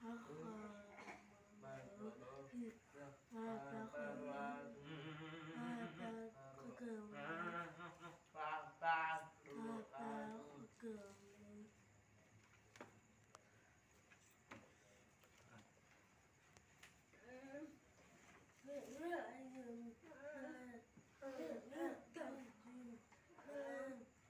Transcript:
还好，嗯，还好。